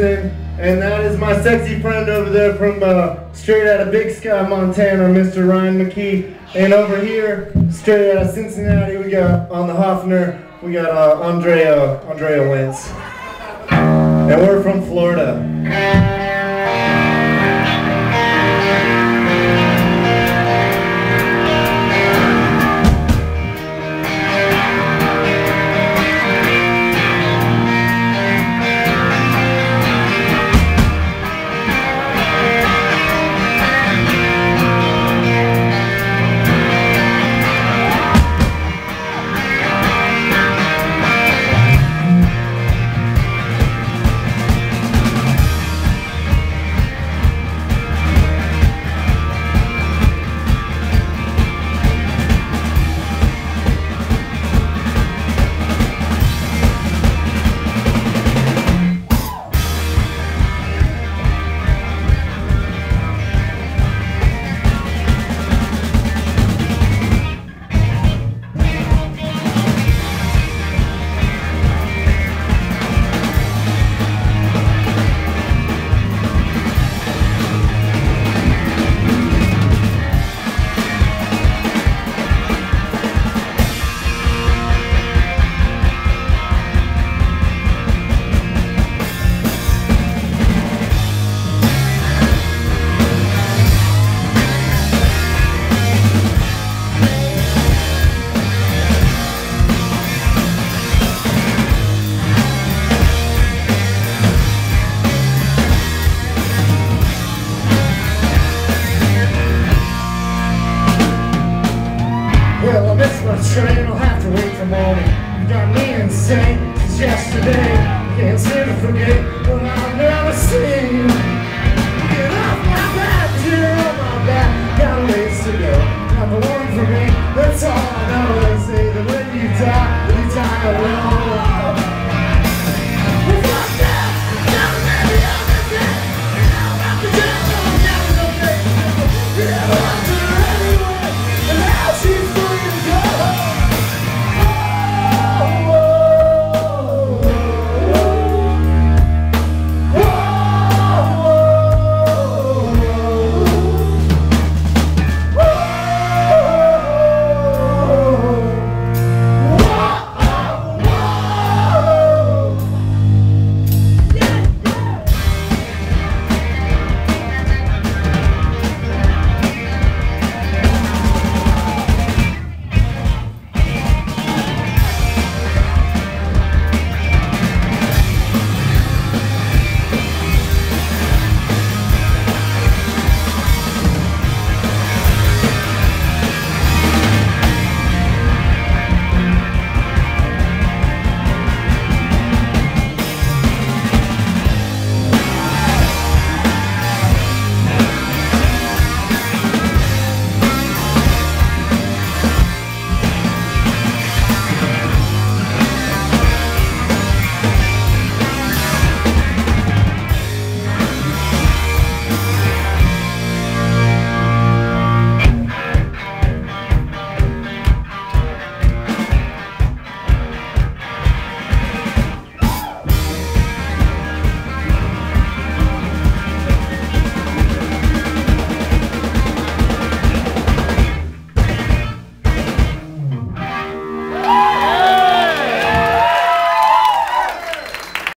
And that is my sexy friend over there from uh, straight out of Big Sky, Montana, Mr. Ryan McKee. And over here, straight out of Cincinnati, we got on the Hofner, we got uh, Andrea, Andrea Wentz. And we're from Florida. Train, I'll have to wait till morning. You got me insane since yesterday. Can't seem to forget what I've never seen.